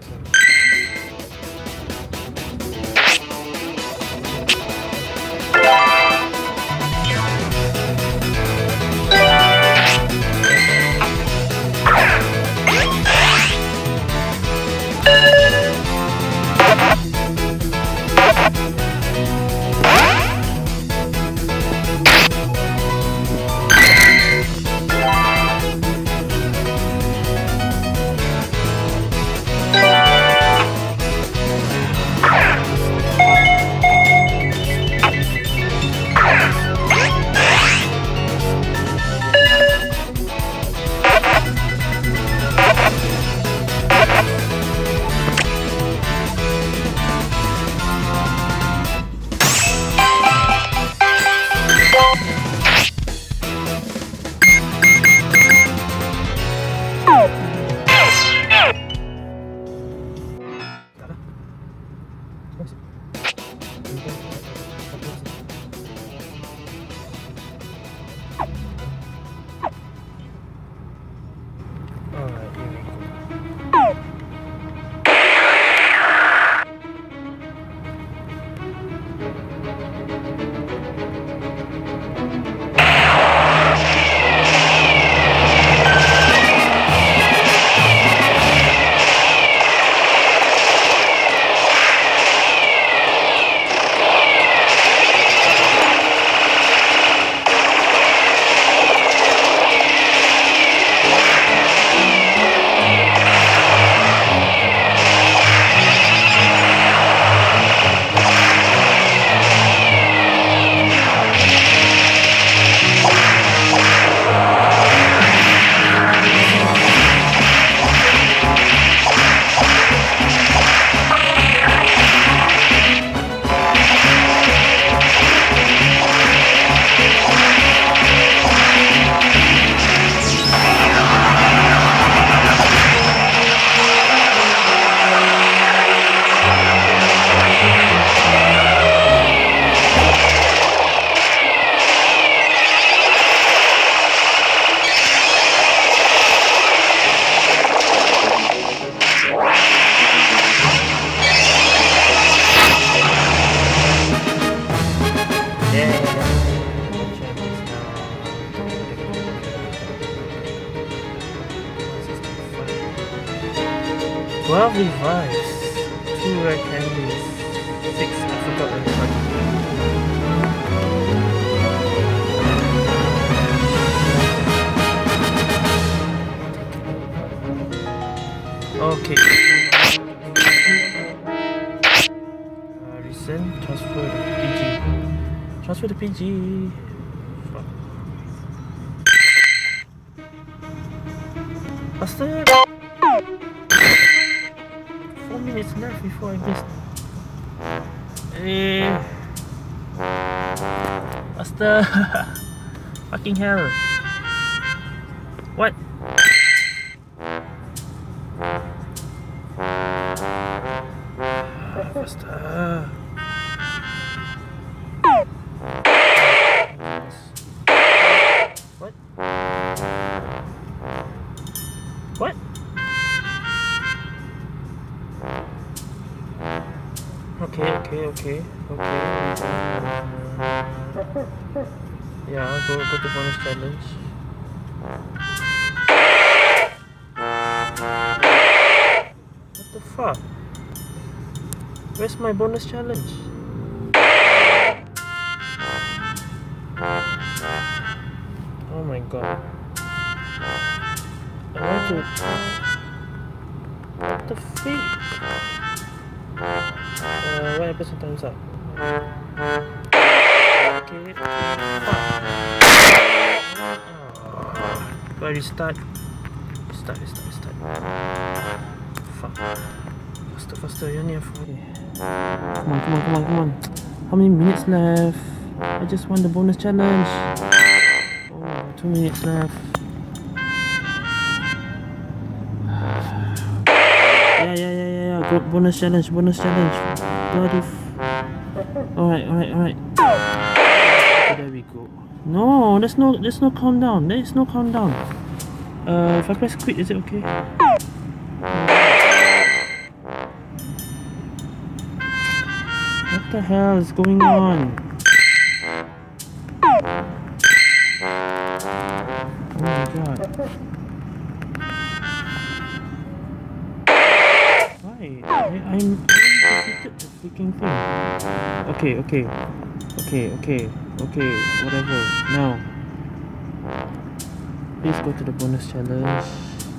close in. 12 revives, 2 red candies, 6 I forgot the Okay. Uh, resend, transfer to PG. Transfer to PG. Bastard! Minutes left before I. Eh. Bastard! Fucking hell. What? Okay, okay, okay, okay. Yeah, go go to bonus challenge. What the fuck? Where's my bonus challenge? Oh my god. I want to. What the freak? Uh, what happens when time's up? Okay. I restart? Restart, restart, restart. Fuck. Faster, faster. You. Come on, come on, come on, come on. How many minutes left? I just won the bonus challenge. Oh, two minutes left. Yeah, yeah, yeah, yeah. Bonus challenge, bonus challenge bloody Alright, alright, alright. There we go. No, let's not let's not calm down. Let's not calm down. Uh if I press quit, is it okay? What the hell is going on? Oh my god. Why? I, I'm freaking thing. Okay, okay. Okay, okay, okay, whatever. Now. Please go to the bonus challenge.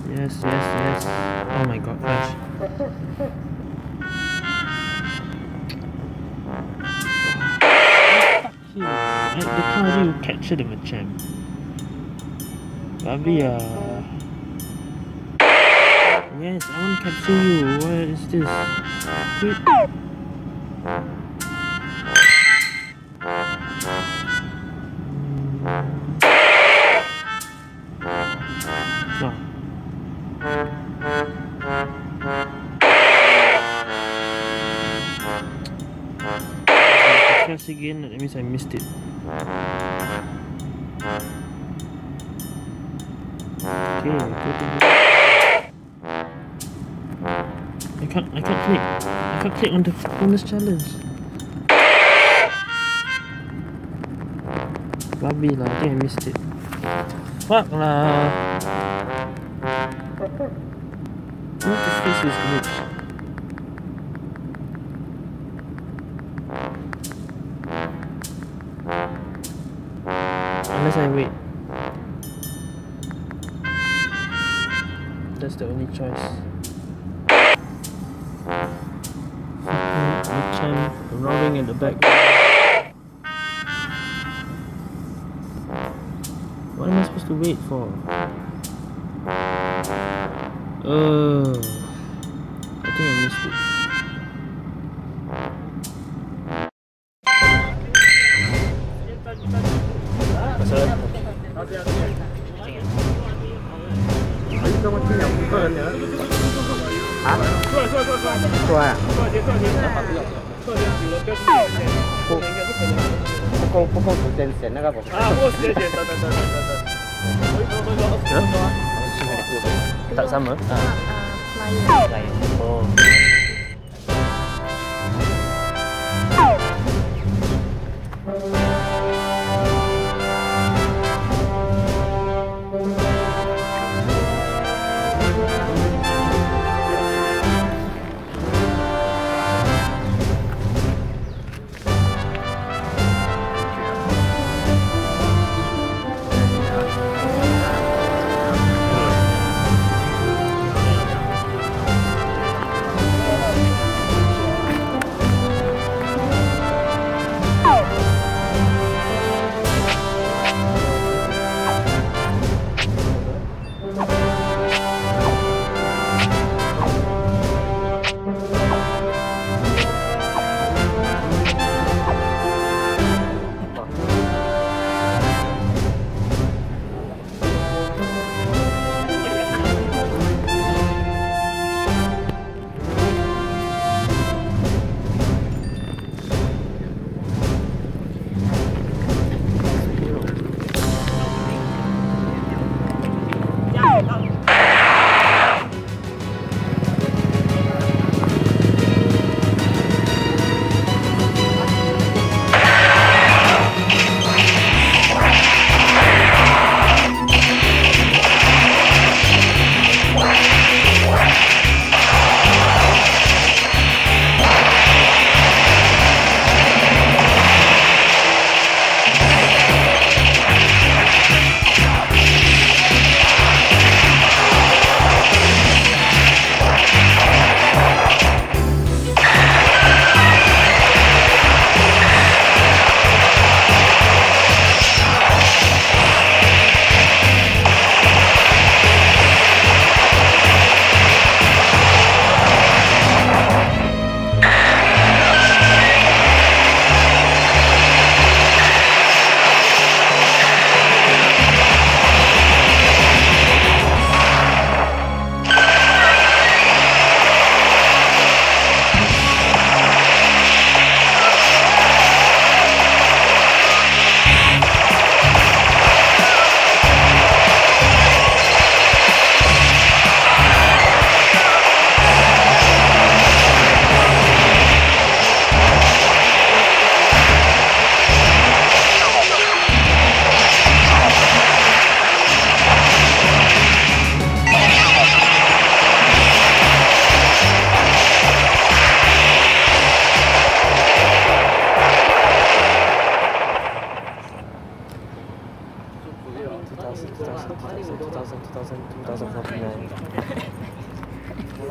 Yes, yes, yes. Oh my god, Flash. I, the how do you capture the Machamp? Babi ah. Yes, I want to capture you. What is this? Wait. I missed it. Okay, I can't I can't click. I can't click on the bonus challenge. Babi lah, I think I missed it. Fuck lah. What the face is glitch? That's the only choice. Machamp roaring in the back. What am I supposed to wait for? Uh, I think I missed it. 啊？出来出来出来出来！出来！不不够不够时间选那个不？啊，我时间选，等等等等等等。Tak sama? Ah,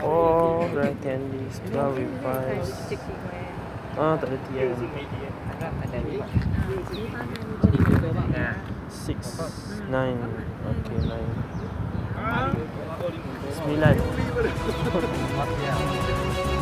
All the candies, with we Ah, tak ada tiang. Ah. Six, nine, okay, nine. Sembilan.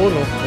Oh no.